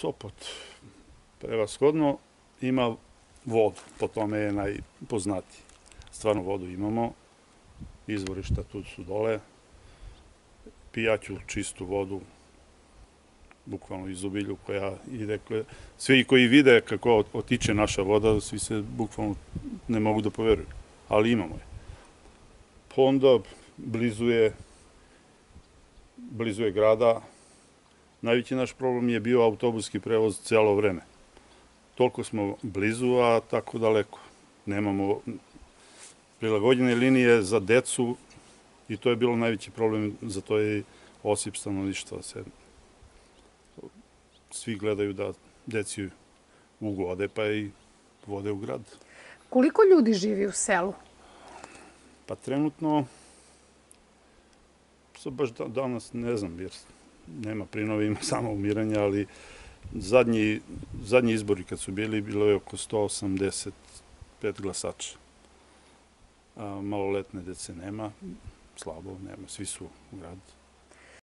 Sopot prevashodno ima vodu, po tome je najpoznatiji. Stvarno vodu imamo, izvorišta tu su dole, pijaću čistu vodu, bukvalno iz obilju koja ide, svi koji vide kako otiče naša voda, svi se bukvalno ne mogu da poveruju, ali imamo je. Onda blizu je, blizu je grada, najveći naš problem je bio autobuski prevoz celo vreme. Toliko smo blizu, a tako daleko. Nemamo prilagođene linije za decu i to je bilo najveći problem, za to je osip stanovništva. Svi gledaju da deci ugode, pa i vode u grad. Koliko ljudi živi u selu? Pa trenutno, sad baš da, danas ne znam, jer nema prinova, ima samo umiranja, ali zadnji, zadnji izbori kad su bili, bilo je oko 185 glasača. A, maloletne dece nema, slabo nema, svi su u gradu.